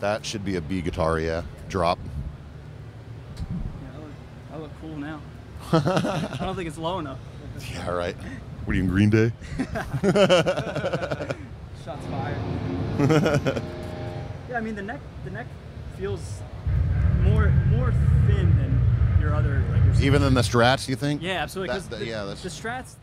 That should be a B guitar, yeah. Drop. Yeah, I look, I look cool now. I don't think it's low enough. Yeah, right. What are you in Green Day? Shots fired. yeah, I mean the neck the neck feels more more thin than your other like your Even than the Strats, you think? yeah absolutely That- 'cause the, yeah, that's- the strats